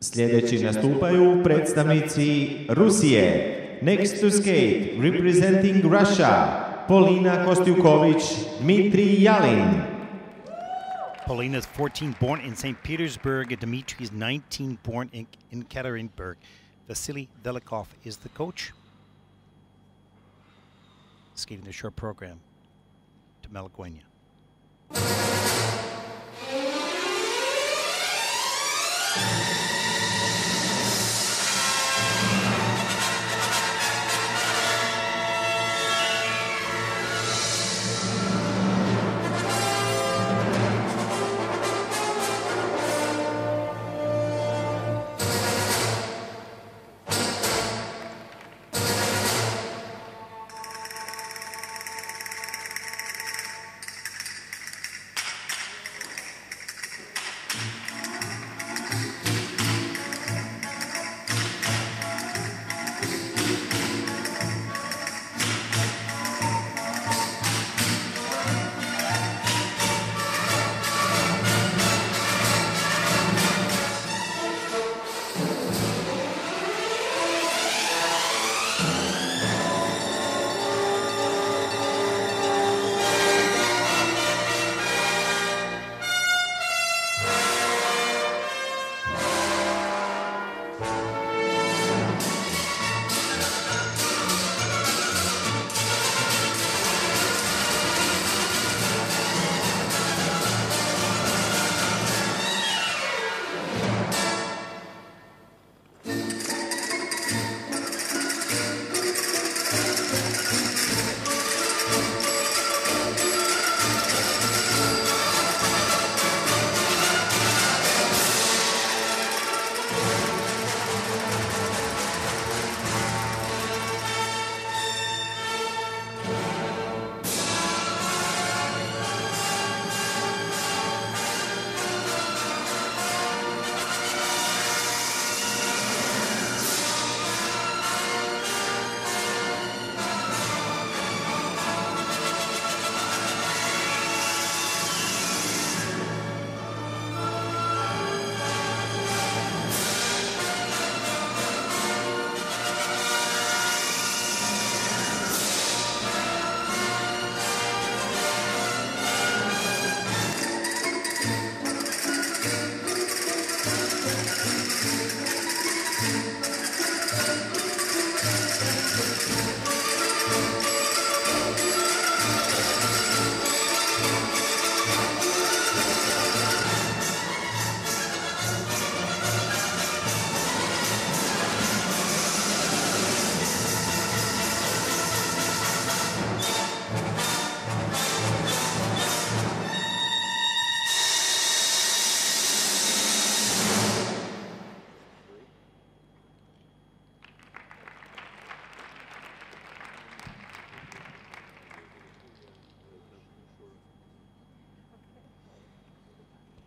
Sljedeći nastupaju predstavnici Rusije. Next to skate, representing Russia, Polina Kostiukovich, Dmitrii Ialin. Polina is 14, born in St. Petersburg. Dmitrii is 19, born in, in Ekaterinburg. Vasily Velikov is the coach. Skating the short program to Malaguena.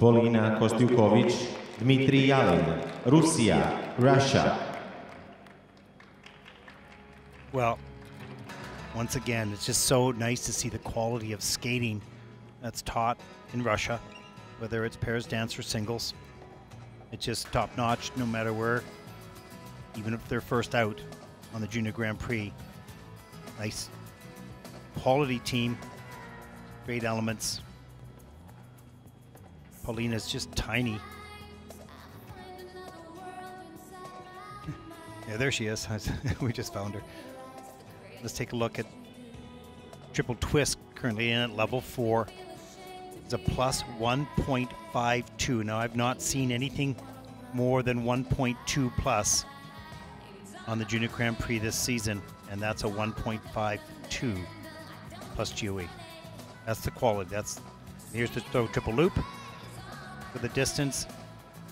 Polina Kostiukovich, Dmitrii Ialin, Russia, Russia. Well, once again, it's just so nice to see the quality of skating that's taught in Russia, whether it's pairs dance or singles. It's just top notch no matter where, even if they're first out on the Junior Grand Prix. Nice quality team, great elements. Paulina's just tiny. yeah, there she is. we just found her. Let's take a look at triple twist currently in at level four. It's a plus 1.52. Now I've not seen anything more than 1.2 plus on the Junior Grand Prix this season, and that's a 1.52 plus GOE. That's the quality. That's here's the throw triple loop for the distance.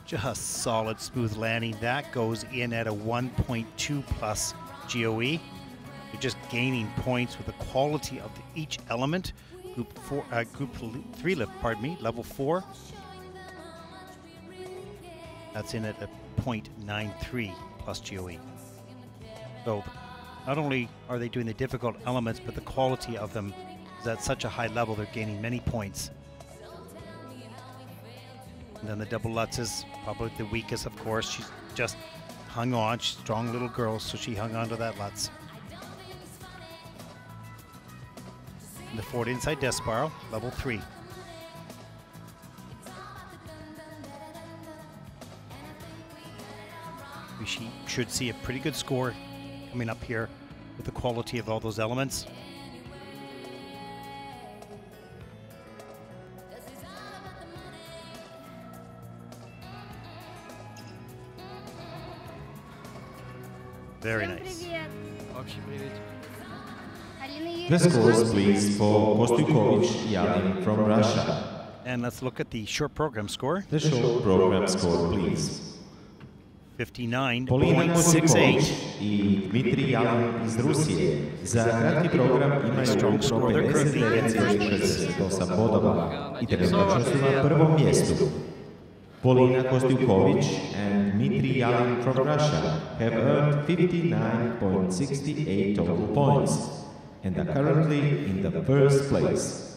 Just solid smooth landing. That goes in at a 1.2 plus GOE. You're just gaining points with the quality of each element. Group four, uh, group three lift, pardon me, level four. That's in at a 0.93 plus GOE. So not only are they doing the difficult elements, but the quality of them is at such a high level, they're gaining many points. And then the double Lutz is probably the weakest, of course. She's just hung on. She's a strong little girl, so she hung on to that Lutz. And the forward inside death level three. She should see a pretty good score coming up here with the quality of all those elements. Very nice. This course, please, for Kostiukovich Ialin from Russia. And let's look at the short program score. The short program score, please. 59.68 i Dmitri Jan iz Rusije. Za kratki program imaju ukupno 59,68 bodova i trenutno su na prvom mjestu. Polina Kostiukovich and Dmitrii Ialin from Russia have earned 59.68 total points and are currently in the first place.